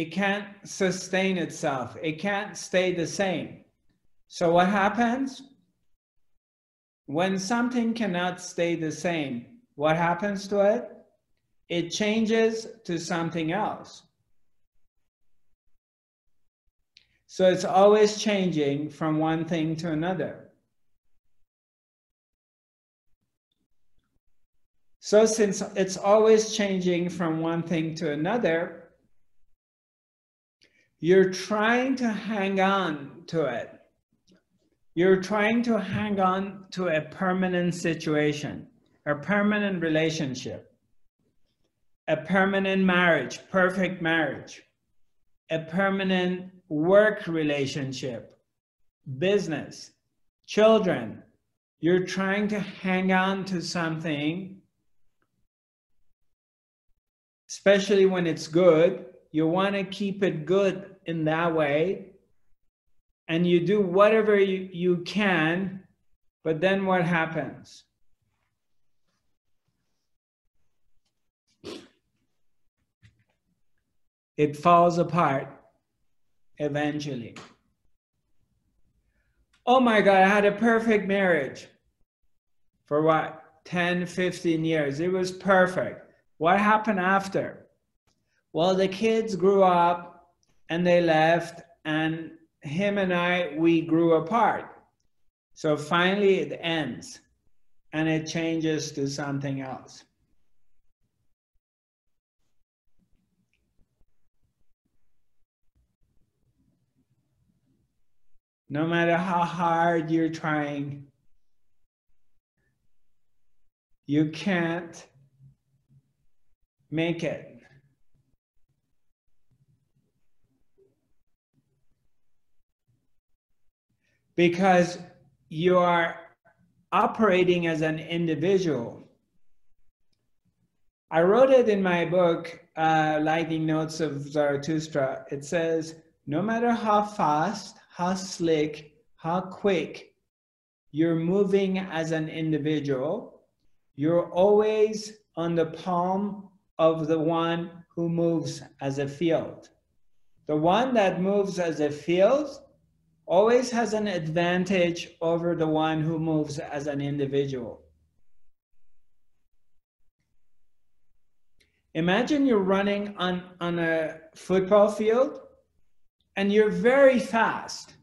it can't sustain itself, it can't stay the same. So, what happens? When something cannot stay the same, what happens to it? It changes to something else. So it's always changing from one thing to another. So since it's always changing from one thing to another, you're trying to hang on to it. You're trying to hang on to a permanent situation, a permanent relationship, a permanent marriage, perfect marriage, a permanent work relationship, business, children. You're trying to hang on to something especially when it's good. You want to keep it good in that way. And you do whatever you, you can, but then what happens? It falls apart eventually. Oh my God, I had a perfect marriage for what? 10, 15 years. It was perfect. What happened after? Well, the kids grew up and they left, and him and I, we grew apart. So finally it ends and it changes to something else. No matter how hard you're trying, you can't make it. Because you are operating as an individual. I wrote it in my book, uh, Lightning Notes of Zarathustra. It says, no matter how fast, how slick, how quick you're moving as an individual, you're always on the palm of the one who moves as a field. The one that moves as a field always has an advantage over the one who moves as an individual. Imagine you're running on, on a football field and you're very fast.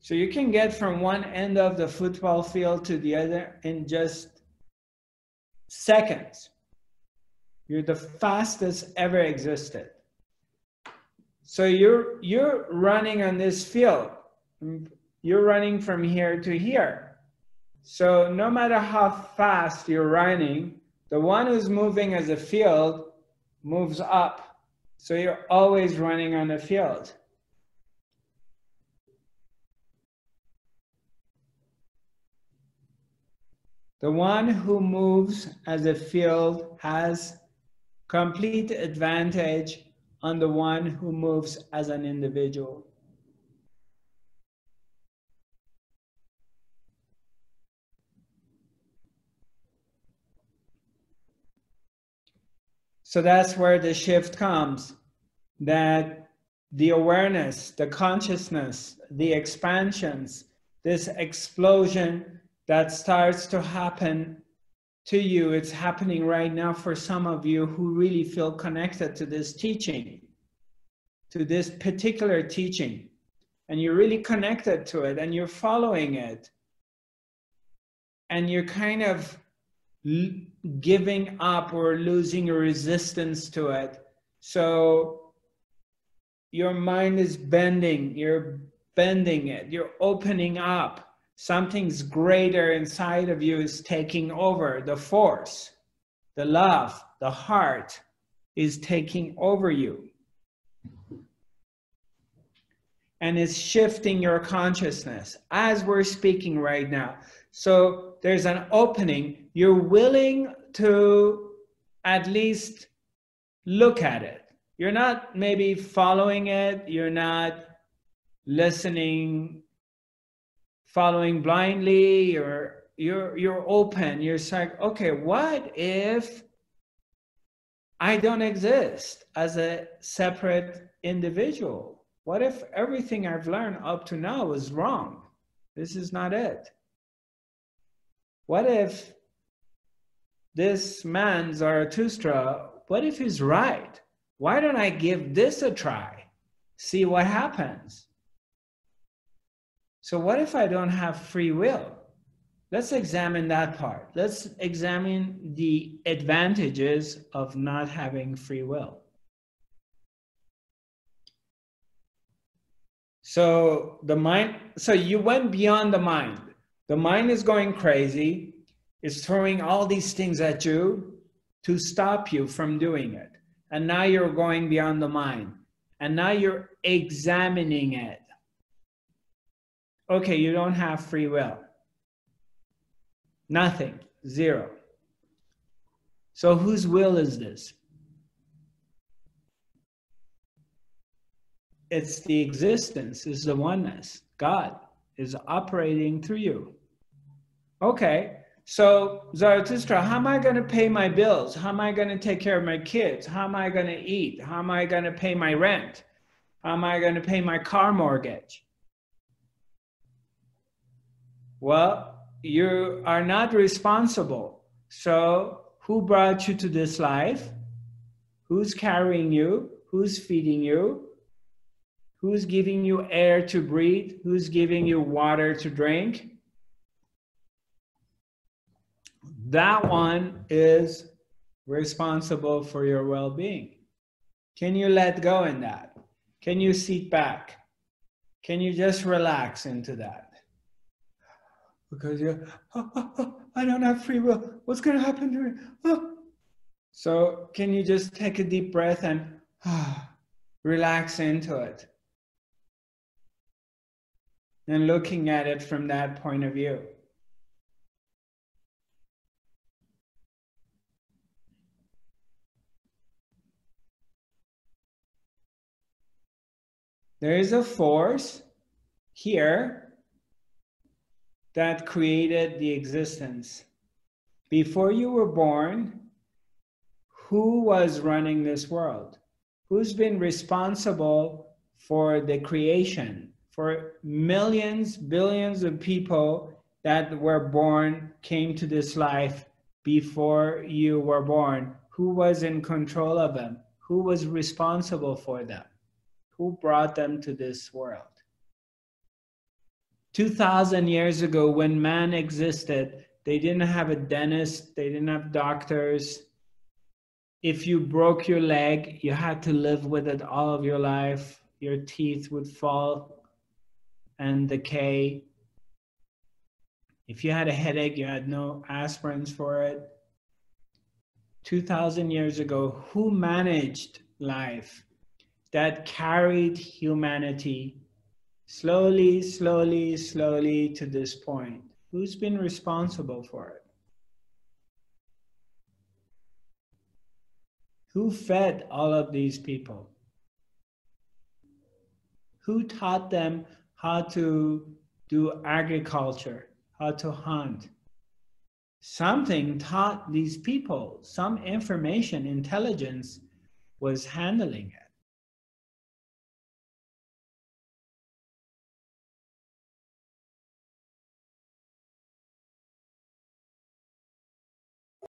So you can get from one end of the football field to the other in just seconds. You're the fastest ever existed. So you're you're running on this field. You're running from here to here. So no matter how fast you're running, the one who's moving as a field moves up. So you're always running on the field. The one who moves as a field has complete advantage on the one who moves as an individual. So that's where the shift comes that the awareness, the consciousness, the expansions, this explosion that starts to happen to you, it's happening right now for some of you who really feel connected to this teaching, to this particular teaching, and you're really connected to it and you're following it. And you're kind of giving up or losing resistance to it. So your mind is bending, you're bending it, you're opening up something's greater inside of you is taking over. The force the love the heart is taking over you. And is shifting your consciousness as we're speaking right now. So there's an opening. You're willing to at least look at it. You're not maybe following it. You're not listening following blindly or you're you're open you're like okay what if I don't exist as a separate individual? What if everything I've learned up to now is wrong? This is not it. What if this man, Zarathustra, what if he's right? Why don't I give this a try? See what happens. So, what if I don't have free will? Let's examine that part. Let's examine the advantages of not having free will. So the mind, so you went beyond the mind. The mind is going crazy, is throwing all these things at you to stop you from doing it. And now you're going beyond the mind. And now you're examining it. Okay, you don't have free will. Nothing, zero. So whose will is this? It's the existence, is the oneness. God is operating through you. Okay, so Zarathustra, how am I going to pay my bills? How am I going to take care of my kids? How am I going to eat? How am I going to pay my rent? How am I going to pay my car mortgage? Well, you are not responsible. So, who brought you to this life? Who's carrying you? Who's feeding you? Who's giving you air to breathe? Who's giving you water to drink? That one is responsible for your well being. Can you let go in that? Can you sit back? Can you just relax into that? Because you're, oh, oh, oh, I don't have free will. What's going to happen to me? Oh. So, can you just take a deep breath and oh, relax into it? And looking at it from that point of view. There is a force here that created the existence. Before you were born, who was running this world? Who's been responsible for the creation? For millions, billions of people that were born, came to this life before you were born, who was in control of them? Who was responsible for them? Who brought them to this world? 2000 years ago when man existed they didn't have a dentist they didn't have doctors. If you broke your leg you had to live with it all of your life. Your teeth would fall and decay. If you had a headache you had no aspirins for it. 2000 years ago who managed life that carried humanity slowly, slowly, slowly to this point. Who's been responsible for it? Who fed all of these people? Who taught them how to do agriculture, how to hunt? Something taught these people, some information, intelligence was handling it.